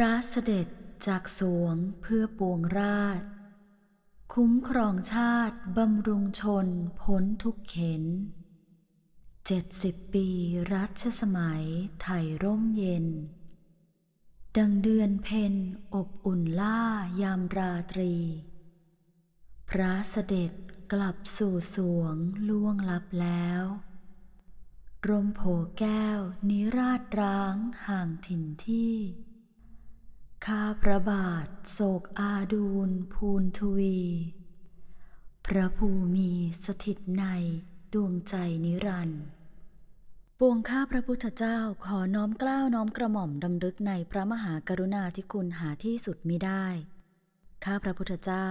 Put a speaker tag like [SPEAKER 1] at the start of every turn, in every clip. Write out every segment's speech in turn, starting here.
[SPEAKER 1] ระเสด็จจากสวงเพื่อปวงราช คุ้มครองชาติบำรุงชนพ้นทุกเข็นเจ็ดสิบปีรัชสมัยไทยร่มเย็น ดังเดือนเพ็ญอบอุ่นล่ายามราตรี พระเสด็จกลับสู่สวงล่วงลับแล้วร่มโพธิ์แก้วนิราชร้างห่างถิ่นที่ ข้าพระบาทโศกอาดูรพูนทวี พระภูมิสถิตในดวงใจนิรันดร์ปวงข้าพระพุทธเจ้าขอน้อมเกล้าน้อมกระหม่อมรำลึกในพระมหากรุณาธิคุณหาที่สุดมิได้ ข้าพระพุทธเจ้า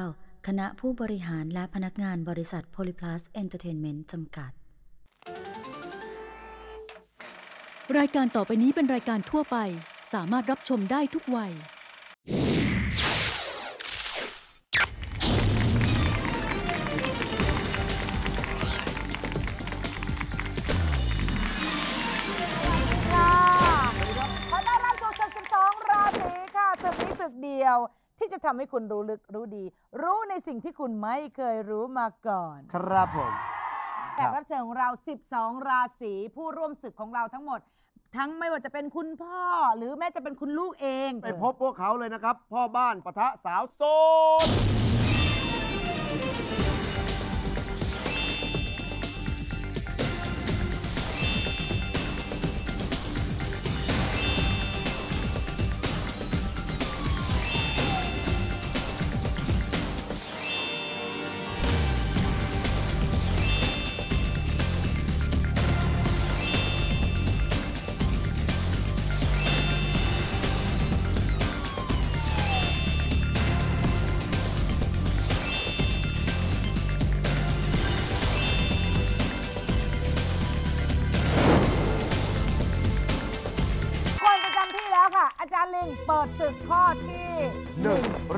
[SPEAKER 1] คณะผู้บริหารและพนักงานบริษัทโพลิพลัสเอนเตอร์เทนเมนต์จำกัด
[SPEAKER 2] รายการต่อไปนี้เป็นรายการทั่วไป สามารถรับชมได้ทุกวัย
[SPEAKER 3] เดียวที่จะทำให้คุณรู้ลึกรู้ดี รู้ในสิ่งที่คุณไม่เคยรู้มาก่อน
[SPEAKER 4] ครับผม
[SPEAKER 3] แขกรับเชิญของเรา 12 ราศีผู้ร่วมศึกของเราทั้งหมด ทั้งไม่ว่าจะเป็นคุณพ่อหรือแม้จะเป็นคุณลูกเอง
[SPEAKER 4] ไปพบพวกเขาเลยนะครับ พ่อบ้านปะทะสาวโซน
[SPEAKER 3] คน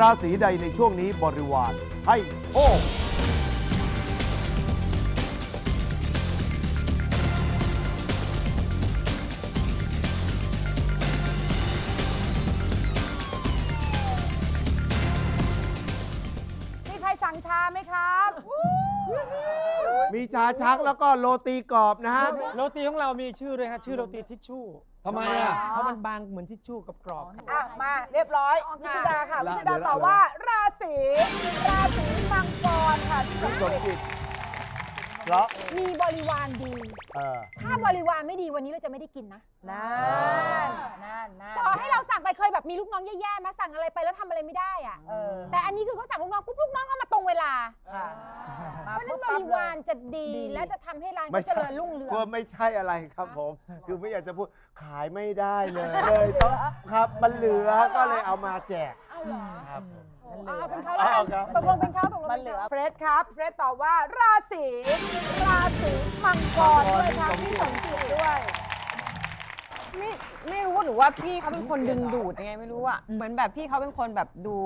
[SPEAKER 3] ราศี
[SPEAKER 4] ใดในช่วงนี้บริวารให้โชค
[SPEAKER 3] ชา
[SPEAKER 4] ชักแล้วก็โรตีกรอบนะฮะ
[SPEAKER 5] โรตีของเรามีชื่อเลยครับชื่อโรตีทิชชู่
[SPEAKER 6] ทำไมอะ
[SPEAKER 5] เพราะมันบางเหมือนทิชชู่กับกรอบครับ
[SPEAKER 3] อะมาเรียบร้อยวิชุดาค่ะ
[SPEAKER 6] ละ
[SPEAKER 3] วิชุดา
[SPEAKER 6] เดี๋ยว
[SPEAKER 3] ตอบ
[SPEAKER 6] ละ
[SPEAKER 3] ว่าราศีราศีมังกรค่ะที่สม
[SPEAKER 4] สม
[SPEAKER 3] จิต
[SPEAKER 4] จิต เพราะ
[SPEAKER 7] มีบริวารดี
[SPEAKER 4] เออ
[SPEAKER 7] ถ้าบริวารไม่ดีวันนี้เราจะไม่ได้กินนะ
[SPEAKER 3] นั่นนั่นนั่น
[SPEAKER 7] ต่อให้เราสั่งไปเคยแบบมีลูกน้องแย่ๆมาสั่งอะไรไปแล้วทำอะไรไม่ได้อะ
[SPEAKER 3] เออ
[SPEAKER 7] แต่อันนี้คือเขาสั่งลูกน้องปุ๊บลูกน้องก็มาตรงเวลา
[SPEAKER 3] ค่ะ
[SPEAKER 7] เพราะฉะนั้นบริวารจะดีและจะทำให้ร้าน
[SPEAKER 4] ไม่
[SPEAKER 7] เขาเจ
[SPEAKER 4] ใช่
[SPEAKER 7] ริญรุ่งเรือง
[SPEAKER 4] ก็ไม่ใช่อะไรครับผม คือไม่อยากจะพูดขายไม่ได้เลยเลยต้องครับ มันเหลือก็เลยเอามาแจก
[SPEAKER 7] เอาเหรอ
[SPEAKER 4] ครับผม
[SPEAKER 7] อ๋อเป็นเขาแล้วกั
[SPEAKER 4] เอา
[SPEAKER 7] น
[SPEAKER 4] ครับ
[SPEAKER 7] ตกลงเป็นเขาตกลง
[SPEAKER 3] มัน
[SPEAKER 7] เป็น
[SPEAKER 3] เหลือ
[SPEAKER 7] เขา
[SPEAKER 3] เฟรดครับเฟรดตอบว่าราศีราศีมังกรด้วยค่ะพี่สมจิตด้วย
[SPEAKER 8] ไม่ไม่รู้หนูว่าพี่เขาเป็นคนดึงดูดยังไงไม่รู้อะเหมือนแบบพี่เขาเป็นคนแบบดู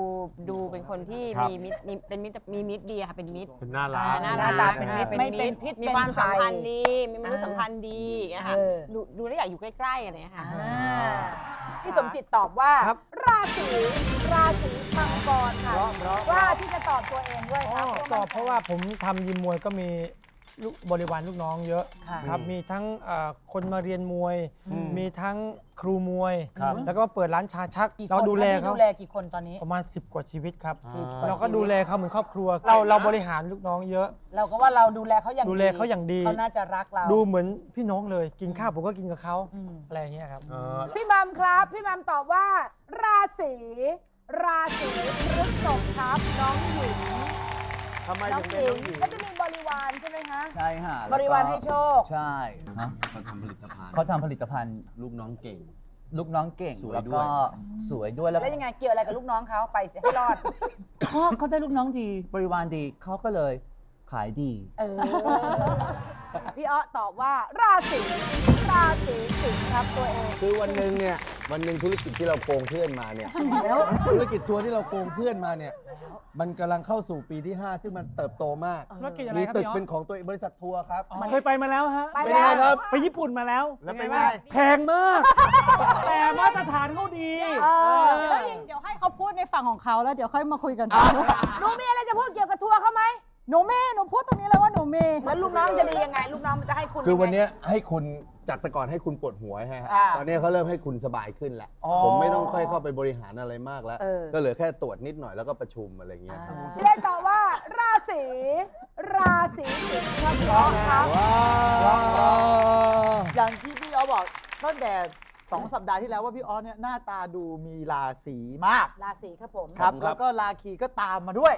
[SPEAKER 8] ดูเป็นคนที่
[SPEAKER 4] ครับ
[SPEAKER 8] มีมิตรมีเป็นมิตรมีมิตรดีอะค่ะเป็นมิตร
[SPEAKER 4] เป็นน่ารัก
[SPEAKER 8] อ่าน่ารัก
[SPEAKER 3] หน้าตาเป็นมิตร
[SPEAKER 8] เป็น
[SPEAKER 3] ไม่
[SPEAKER 8] มิ
[SPEAKER 3] เป็น
[SPEAKER 8] ตร
[SPEAKER 3] พิษ
[SPEAKER 8] มี
[SPEAKER 3] เป็น
[SPEAKER 8] ความสัมพันธ์
[SPEAKER 3] ภัย
[SPEAKER 8] ดีมีมนุษยสัมพันธ์ดีอย่างเงี้ยค่ะ
[SPEAKER 3] เออ
[SPEAKER 8] ดูดูแล้วอยากอยู่ใกล้ๆอะไรอย่างเงี้ยค่ะ
[SPEAKER 3] อ่าพี่สมจิตตอบว่า
[SPEAKER 5] ครับ
[SPEAKER 3] รา ศีราศีมังกรค่ะ
[SPEAKER 4] เพราะเพราะ
[SPEAKER 3] ว่าที่จะตอบตัวเองด้วยครับ
[SPEAKER 5] ก็เพราะว่าผมทำยิมมวยก็มี ลูกบริวารลูกน้องเยอะ
[SPEAKER 3] ค่ะ
[SPEAKER 5] ครับมีทั้งเอ่อคนมาเรียนมวย
[SPEAKER 4] อืม
[SPEAKER 5] มีทั้งครูมวย
[SPEAKER 4] ครับ
[SPEAKER 5] แล้วก็มาเปิดร้านชาชักเราดูแลเขา
[SPEAKER 3] ดูแลกี่คนตอนนี้
[SPEAKER 5] ประมาณ 10 กว่าชีวิตครับ
[SPEAKER 3] สิบกว่า
[SPEAKER 5] เราก็
[SPEAKER 3] ชีวิต
[SPEAKER 5] ดูแลเขาเหมือนครอบครัว เราเราบริหารลูกน้องเยอะ
[SPEAKER 3] เราก็ว่าเราดูแลเขาอย่าง
[SPEAKER 5] ดูแลเขาอย่างดี
[SPEAKER 3] เขาน่าจะรักเรา
[SPEAKER 5] ดูเหมือนพี่น้องเลยกินข้าวผมก็กินกับเขา
[SPEAKER 3] อืม
[SPEAKER 5] อะไรอย่างเงี้ยครับ
[SPEAKER 4] เออ
[SPEAKER 3] พี่มัมครับ พี่มัมตอบว่า ราศีราศีพฤษภครับน้องหญิง
[SPEAKER 4] ทำไม
[SPEAKER 3] น้อ
[SPEAKER 4] ถึ
[SPEAKER 3] ง
[SPEAKER 4] ง
[SPEAKER 3] ห
[SPEAKER 4] เป็น
[SPEAKER 3] ญิ
[SPEAKER 4] น้องงหญิง
[SPEAKER 3] ก็จะมีบริวารใช่ไหมคะ
[SPEAKER 6] ใช่ฮะ
[SPEAKER 3] บริวารให้โชค
[SPEAKER 6] ใช่ฮะ
[SPEAKER 9] เขาทำผลิตภัณฑ์
[SPEAKER 6] เขาทำผลิตภัณฑ์
[SPEAKER 9] ลูกน้องเก่ง
[SPEAKER 6] ลูกน้องเก่ง
[SPEAKER 9] สวย
[SPEAKER 6] แล้ว
[SPEAKER 9] ด้ว
[SPEAKER 6] ก็
[SPEAKER 9] ย
[SPEAKER 6] สวยด้วยแล้ว
[SPEAKER 3] แล้วยังไงเกี่ยวอะไรกับลูกน้องเขาไปเสียให้รอด
[SPEAKER 6] เขาเขาได้ลูกน้องดีบริวารดีเขาก็เลยขายดี
[SPEAKER 3] เออ พี่อ้อตอบว่าราศีราศีสิงห์ครับตัวเอง
[SPEAKER 9] คือวันหนึ่งเนี่ย วันหนึ่งธุรกิจที่เราโกงเพื่อนมาเนี่ย
[SPEAKER 3] แล้ว
[SPEAKER 9] ธุรกิจทัวร์ที่เราโกงเพื่อนมาเนี่ย มันกำลังเข้าสู่ปีที่ 5 ซึ่งมันเติบโตมาก
[SPEAKER 5] ธุรกิจอะไร
[SPEAKER 9] มี
[SPEAKER 5] ครับ
[SPEAKER 9] ตึก
[SPEAKER 5] พี่อ๊อฟ
[SPEAKER 9] เป็นของตัวเองบริษัททัวร์ครับ
[SPEAKER 5] เคยไปมาแล้วฮะ
[SPEAKER 3] ไป
[SPEAKER 9] เป็น
[SPEAKER 3] แล้
[SPEAKER 9] ไง
[SPEAKER 3] ว
[SPEAKER 9] ครับ
[SPEAKER 5] ไปญี่ปุ่นมาแล้ว
[SPEAKER 4] แล้วเป็นไง
[SPEAKER 5] แพงมาก แต่มาตรฐานเขาดี
[SPEAKER 3] เออแล้ว
[SPEAKER 10] ในฝั่งของเขาแล้วเดี๋ยวค่อยมาคุยกัน
[SPEAKER 3] หนูมีอะไรจะพูดเกี่ยวกับทัวร์เขาไหม
[SPEAKER 10] หนูมีหนูพูดตรงนี้เลยว่าหนูมี
[SPEAKER 3] แล้วลูกน้องจะดียังไง ลูกน้องมันจะให้คุณ
[SPEAKER 9] คือวัน
[SPEAKER 3] ยังไง
[SPEAKER 9] เนี้ยให้คุณจากแต่ก่อนให้คุณปวดหัวใช่ไหมฮะ
[SPEAKER 3] อ่า
[SPEAKER 9] ตอนนี้เขาเริ่มให้คุณสบายขึ้นแล้ว
[SPEAKER 3] อ๋อ
[SPEAKER 9] ผมไม่ต้องค่อยเข้าไปบริหารอะไรมากแล้ว
[SPEAKER 3] เออ
[SPEAKER 9] ก็เหลือแค่ตรวจนิดหน่อยแล้วก็ประชุมอะไรอย่างเงี้ยครับ
[SPEAKER 3] พี่เล่นต่อว่าราศีราศีสิงห์ครับพี่อ๊อฟครับ
[SPEAKER 11] อย่างที่พี่อ๊อฟบอกตั้งแต่ 2สัปดาห์ที่แล้วว่าพี่อ๊อฟเนี่ยหน้าตาดูมีราศีมาก
[SPEAKER 3] ราศีครับผม
[SPEAKER 11] ครับ แล้วก็ราคีก็ตามมาด้วย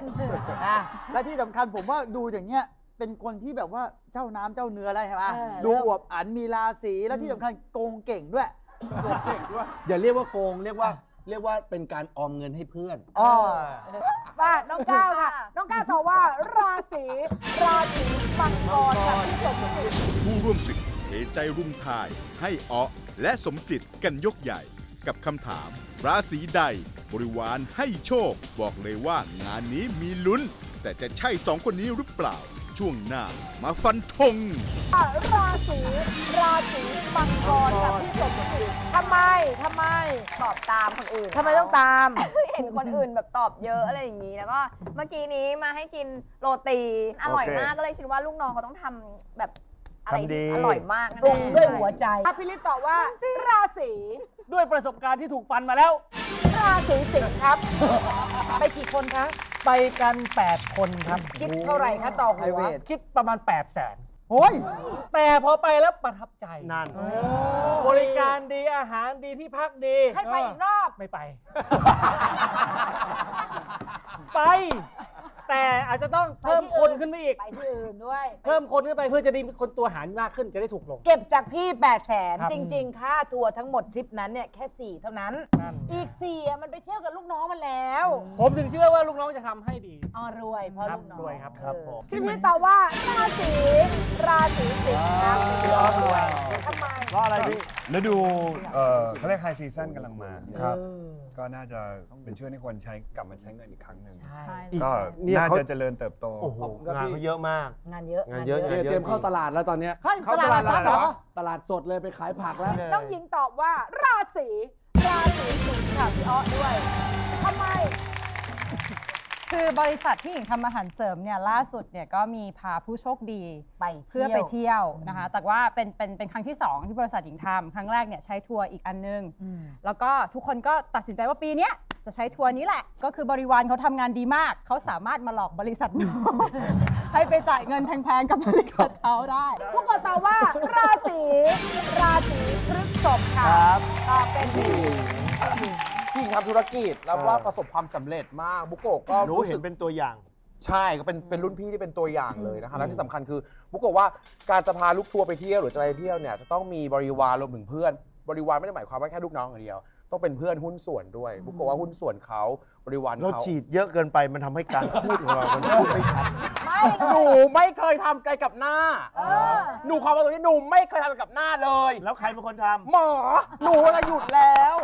[SPEAKER 11] นะและที่สำคัญผมว่าดูอย่างเงี้ยเป็นคนที่แบบว่าเจ้าน้ำเจ้าเนื้ออะไรใช่ไหม
[SPEAKER 3] เออ
[SPEAKER 11] ดูอวบอันมีราศีและที่สำคัญโกงเก่งด้วย โกงเก่งด้วย
[SPEAKER 9] อย่าเรียกว่าโกงเรียกว่าเรียกว่าเป็นการออมเงินให้เพื่อน
[SPEAKER 11] อ๋อ
[SPEAKER 3] ป้าน้องก้าวค่ะ น้องก้าวตอบว่าราศีราศีมังกรกับพี่สมจิต
[SPEAKER 12] ผู้ร่วมศึกเทใจรุ่มทายให้ออ และสมจิตกันยกใหญ่กับคำถาม ราศีใด บริวารให้โชค บอกเลยว่างานนี้มีลุ้น แต่จะใช่สองคนนี้หรือเปล่า ช่วงหน้ามาฟันธง
[SPEAKER 3] ราศีราศีมังกรกับพี่สมจิตทำไมทำไม
[SPEAKER 8] ตอบตามคนอื่น
[SPEAKER 3] ทำไมต้องตาม
[SPEAKER 8] เห็นคนอื่นแบบตอบเยอะอะไรอย่างนี้ แล้วก็เมื่อกี้นี้มาให้กินโรตี อร่อย
[SPEAKER 4] โอเค
[SPEAKER 8] มากก็เลยคิดว่าลูกน้องเขาต้องทำแบบ อะไร
[SPEAKER 4] ทำดี
[SPEAKER 8] อร่อยมาก
[SPEAKER 3] ปรุง
[SPEAKER 8] แน่ๆ
[SPEAKER 3] ด้วยหัวใจพี่ลิศตอบว่า ราศี
[SPEAKER 5] ด้วยประสบการณ์ที่ถูกฟันมาแล้ว
[SPEAKER 3] ราศีสิงห์ครับ ไปกี่คนคะ
[SPEAKER 5] ไปกัน 8 คนครับ
[SPEAKER 3] คิดเท่าไหร่คะต่อหัว
[SPEAKER 5] คิดประมาณ 8 0 0แสน
[SPEAKER 11] โอ้ย
[SPEAKER 5] แต่พอไปแล้วประทับใจ
[SPEAKER 4] นั่น
[SPEAKER 5] บริการดีอาหารดีที่พักดี
[SPEAKER 3] ให้ไปอีกรอบ
[SPEAKER 5] ไม่ไป ไป แต่อาจจะต้องเพิ่มคนขึ้นไปอีก
[SPEAKER 3] ไปที่อื่นด้วย
[SPEAKER 5] เพิ่มคนขึ้นไปเพื่อจะได้มีคนตัวหารมากขึ้นจะได้ถูกลง
[SPEAKER 3] เก็บจากพี่ 8 0 0แสน
[SPEAKER 5] ครับ
[SPEAKER 3] จริง ๆ ค่าทัวร์ทั้งหมดทริปนั้นเนี่ยแค่ 4 เท่านั้น
[SPEAKER 5] นั่น
[SPEAKER 3] อีก4อะมันไปเที่ยวกับลูกน้องมันแล้ว
[SPEAKER 5] ผมถึงเชื่อว่าลูกน้องจะทำให้ดี
[SPEAKER 3] อ๋อรวยเพราะ
[SPEAKER 5] ครับ
[SPEAKER 3] ลูกน้อง
[SPEAKER 5] รวยครับ
[SPEAKER 3] เออพี่พี่ตอบว่าราศีราศีสิงห์ครับพี่อ๊อฟรวยทำไม
[SPEAKER 4] เพราะอะไรพี่
[SPEAKER 13] ฤดูเอ่อเขาเรียกไฮซีซั่นกำลังมา
[SPEAKER 4] ครับ
[SPEAKER 13] ก็น่าจะเป็นช่วงที่ควรใช้กลับมาใช้เงินอีกครั้งหนึ่ง
[SPEAKER 4] อีก
[SPEAKER 13] ก็
[SPEAKER 4] เนี่ย
[SPEAKER 13] น่า
[SPEAKER 4] เขา
[SPEAKER 13] จะเจริญเติบโต
[SPEAKER 4] โอ้โหงานเขาเยอะมาก
[SPEAKER 3] งานเยอะ
[SPEAKER 4] งานเยอะ
[SPEAKER 9] เนี่ยเตรียมเข้าตลาดแล้วตอนเนี้ย
[SPEAKER 11] เฮ้ย
[SPEAKER 4] เข้า
[SPEAKER 11] ตลาดหลักทรัพย์เหรอ
[SPEAKER 9] ตลาดสดเลยไปขายผักแล้ว
[SPEAKER 3] น้องหญิงตอบว่าราศีราศีสิงห์ค่ะพี่อ๊อฟด้วยทำไม
[SPEAKER 10] คือบริษัทที่หญิงทำอาหารเสริมเนี่ยล่าสุดเนี่ยก็มีพาผู้โชคดี
[SPEAKER 3] ไป
[SPEAKER 10] เพื่อไปเที่ยวนะคะ แต่ว่าเป็นเป็นเป็นครั้งที่ 2 ที่บริษัทหญิงทำครั้งแรกเนี่ยใช้ทัวร์อีกอันนึง แล้วก็ทุกคนก็ตัดสินใจว่าปีเนี้ยจะใช้ทัวร์นี้แหละ ก็คือบริวารเขาทำงานดีมาก เขาสามารถมาหลอกบริษัทหนู ให้ไปจ่ายเงินแพงๆ กับบริษัทเขาได้
[SPEAKER 3] พวกกดตอบว่าราศีราศีพฤษภค่ะ
[SPEAKER 14] ครับ
[SPEAKER 3] ตอบเป็น พี่
[SPEAKER 14] พี่ทำธุรกิจแล้วว่าประสบความสำเร็จมากบุโกะก็
[SPEAKER 4] รู้
[SPEAKER 14] รู้
[SPEAKER 4] เห็
[SPEAKER 14] สึ
[SPEAKER 4] น
[SPEAKER 14] ก
[SPEAKER 4] เป็นตัวอย่าง
[SPEAKER 14] ใช่ก็เป็นเป็นรุ่นพี่ที่เป็นตัวอย่างเลยนะคะและที่สำคัญคือบุโกะว่าการจะพาลูกทัวร์ไปเที่ยวหรือจะไปเที่ยวเนี่ยจะต้องมีบริวารรวมถึงเพื่อน บริวารไม่ได้หมายความว่าแค่ลูกน้องอย่างเดียว ต้องเป็นเพื่อนหุ้นส่วนด้วยบางคนว่าหุ้นส่วนเขาบริวาร
[SPEAKER 4] เรา
[SPEAKER 14] เขา
[SPEAKER 4] ฉีดเยอะเกินไปมันทำให้การพูดของเรา มันพูดไม่ชัด
[SPEAKER 14] หนูไม่เคยทำอะไรกับหน้า หนูความว่าตรงนี้หนูไม่เคยทำกับหน้าเลย
[SPEAKER 4] แล้วใครเป็นคนทำ
[SPEAKER 14] หมอ หนูจะหยุดแล้ว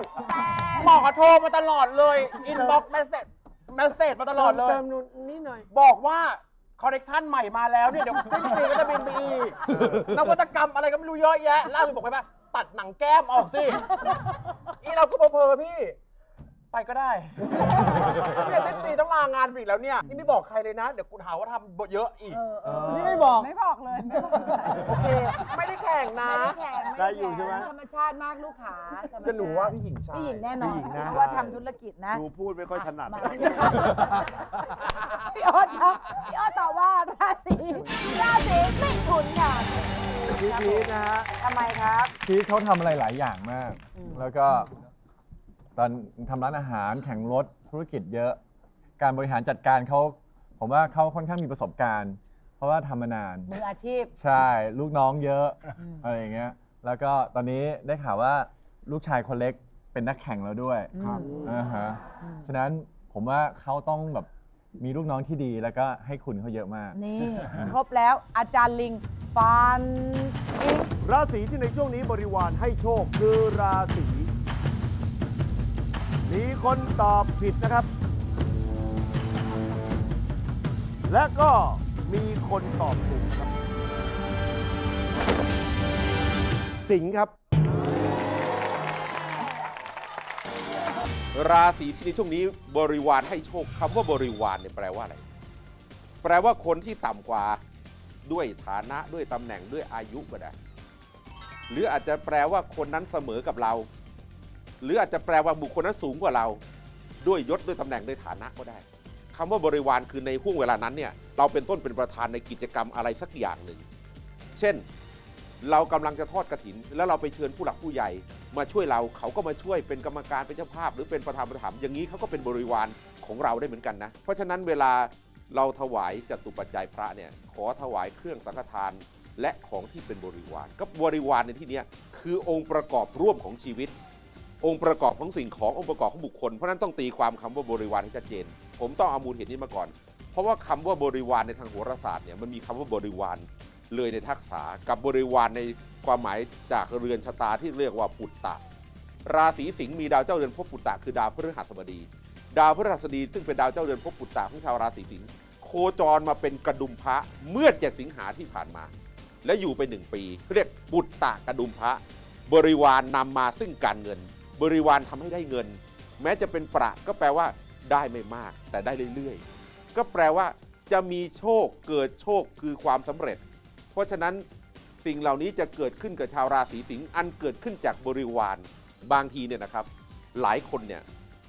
[SPEAKER 14] หมอโทรมาตลอดเลย inbox message message มาตลอดเลย
[SPEAKER 4] เติมนู่นนี่หน่อย
[SPEAKER 14] บอกว่าคอ r เ e คชันใหม่มาแล้วเนี่ย เดี๋ยวสิ้นปีก็จะบินไปอีกนวัตกรรมอะไรก็ไม่รู้เยอะแยะ ล่าสุดบอกไปว่า ตัดหนังแก้มออกสิ อีเราก็เพอๆพี่ ไปก็ได้ เนี่ยสิ้นปีต้องลางานไปอีกแล้วเนี่ย นี่ไม่บอกใครเลยนะ เดี๋ยวกูหาว่าทำบทเยอะอีก
[SPEAKER 11] นี่ไม่บอก
[SPEAKER 10] ไม่บอกเลยไม่บอกเลย
[SPEAKER 14] โอเค ไม่ได้แข่งนะ
[SPEAKER 3] ไม่แข็ง
[SPEAKER 4] ได้อยู่ใช่ไหม
[SPEAKER 3] ธรรมชาติมากลูกขาธรรมชติ
[SPEAKER 14] แต่หนูว่าพี่หญิงใช่
[SPEAKER 3] พี่หญิงแน่นอน
[SPEAKER 4] พี่หญิงนะ
[SPEAKER 3] เพราะว่าทำธุรกิจนะ
[SPEAKER 4] ดูพูดไม่ค่อยถนัด
[SPEAKER 3] พี่ออสครับพี่ออสตอบว่าราศีราศีมิถุนค่ะ
[SPEAKER 4] พี่พีทนะฮะ
[SPEAKER 3] ทำไมครับ
[SPEAKER 15] พีทเขาทำอะไรหลายอย่างมาก แล้วก็ ตอนทำร้านอาหารแข่งรถธุรกิจเยอะ การบริหารจัดการเขาผมว่าเขาค่อนข้างมีประสบการณ์ เพราะว่าทำมานาน
[SPEAKER 3] มืออาชีพ
[SPEAKER 15] ใช่ ลูกน้องเยอะอะไรอย่างเงี้ย แล้วก็ตอนนี้ได้ข่าวว่าลูกชายคนเล็กเป็นนักแข่งแล้วด้วย
[SPEAKER 3] ครับ
[SPEAKER 15] อ่าฮะฉะนั้นผมว่าเขาต้องแบบ มีลูกน้องที่ดีแล้วก็ให้คุณเขาเยอะมาก
[SPEAKER 3] นี่ครบแล้วอาจารย์ลิงฟันอิง
[SPEAKER 4] ราศีที่ในช่วงนี้บริวารให้โชคคือราศีมีคนตอบผิดนะครับ และก็มีคนตอบถูกครับ สิงห์ครับ รา
[SPEAKER 16] ศีที่ในช่วงนี้บริวารให้โชคคำว่าบริวารเนี่ยแปลว่าอะไร แปลว่าคนที่ต่ำกว่าด้วยฐานะด้วยตำแหน่งด้วยอายุก็ได้ หรืออาจจะแปลว่าคนนั้นเสมอกับเรา หรืออาจจะแปลว่าบุคคลนั้นสูงกว่าเรา ด้วยยศด้วยตำแหน่งด้วยฐานะก็ได้คำว่าบริวารคือในห่วงเวลานั้นเนี่ยเราเป็นต้นเป็นประธานในกิจกรรมอะไรสักอย่างหนึ่ง เช่น เรากำลังจะทอดกระถิน แล้วเราไปเชิญผู้หลักผู้ใหญ่ มาช่วยเราเขาก็มาช่วยเป็นกรรมการเป็นเจ้าภาพ หรือเป็นประธานประถมอย่างนี้เขาก็เป็นบริวารของเราได้เหมือนกันนะ เพราะฉะนั้นเวลาเราถวายจตุปัจจัยพระเนี่ยขอถวายเครื่องสังฆทานและของที่เป็นบริวาร ก็บริวารในที่นี้คือองค์ประกอบร่วมของชีวิต องค์ประกอบของสิ่งขององค์ประกอบของบุคคล เพราะฉะนั้นต้องตีความคำว่าบริวารให้ชัดเจน ผมต้องเอามูลเหตุนี้มาก่อน เพราะว่าคำว่าบริวารในทางโหราศาสตร์เนี่ยมันมีคำว่าบริวาร เลยในทักษะกับบริวารในความหมายจากเรือนชะตาที่เรียกว่าปุตตะ ราศีสิงห์มีดาวเจ้าเรือนภพปุตตะคือดาวพฤหัสบดี ดาวพฤหัสบดี ซึ่งเป็นดาวเจ้าเรือนภพปุตตะของชาวราศีสิงห์โคจรมาเป็นกระดุมพระเมื่อเจ็ดสิงหาที่ผ่านมา และอยู่ไปหนึ่งปีเรียกปุตตะกระดุมพระ บริวารนำมาซึ่งการเงิน บริวารทำให้ได้เงิน แม้จะเป็นประก็แปลว่าได้ไม่มากแต่ได้เรื่อยๆ ก็แปลว่าจะมีโชคเกิดโชคคือความสำเร็จ ราะฉะนั้นสิ่งเหล่านี้จะเกิดขึ้นกับชาวราศีสิงห์อันเกิดขึ้นจากบริวารบางทีเนี่ยนะครับ หลายคนเนี่ย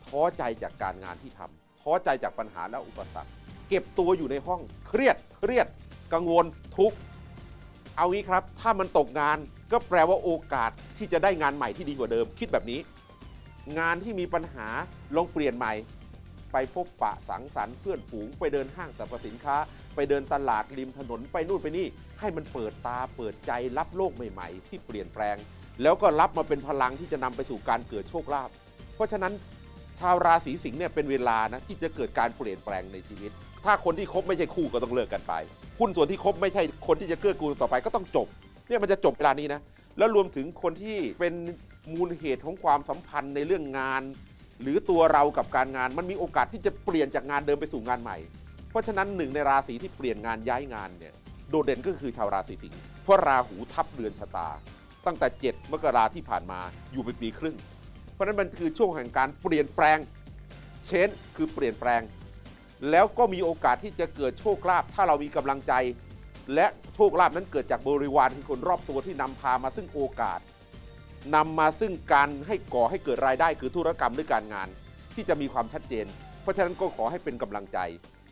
[SPEAKER 16] ท้อใจจากการงานที่ทำท้อใจจากปัญหาและอุปสรรค เก็บตัวอยู่ในห้องเครียดเครียด กังวลทุกข์เอางี้ครับ ถ้ามันตกงานก็แปลว่าโอกาสที่จะได้งานใหม่ที่ดีกว่าเดิม คิดแบบนี้ งานที่มีปัญหาลองเปลี่ยนใหม่ ไปพบปะสังสรรค์เพื่อนฝูงไปเดินห้างสรรพสินค้า ไปเดินตลาดริมถนนไปนู่นไปนี่ ให้มันเปิดตาเปิดใจรับโลกใหม่ ๆ ที่เปลี่ยนแปลง แล้วก็รับมาเป็นพลังที่จะนำไปสู่การเกิดโชคลาภเพราะฉะนั้นชาวราศีสิงห์เนี่ยเป็นเวลานะที่จะเกิดการเปลี่ยนแปลงในชีวิต ถ้าคนที่คบไม่ใช่คู่ก็ต้องเลิกกันไปหุ้นส่วนที่คบไม่ใช่คนที่จะเกื้อกูลต่อไปก็ต้องจบเนี่ยมันจะจบเวลานี้นะแล้วรวมถึงคนที่เป็นมูลเหตุของความสัมพันธ์ในเรื่องงาน หรือตัวเรากับการงานมันมีโอกาสที่จะเปลี่ยนจากงานเดิมไปสู่งานใหม่ เพราะฉะนั้นหนึ่งในราศีที่เปลี่ยนงานย้ายงานเนี่ยโดดเด่นก็คือชาวราศีสิงห์เพราะราหูทับเดือนชะตา ตั้งแต่ 7 มกราที่ผ่านมาอยู่ไปปีครึ่ง เพราะฉะนั้นมันคือช่วงแห่งการเปลี่ยนแปลงเชนคือเปลี่ยนแปลง แล้วก็มีโอกาสที่จะเกิดโชคลาภถ้าเรามีกำลังใจ และโชคลาภนั้นเกิดจากบริวารคือคนรอบตัวที่นำพามาซึ่งโอกาส นำมาซึ่งการให้ก่อให้เกิดรายได้คือธุรกรรมหรือการงาน ที่จะมีความชัดเจน เพราะฉะนั้นก็ขอให้เป็นกำลังใจ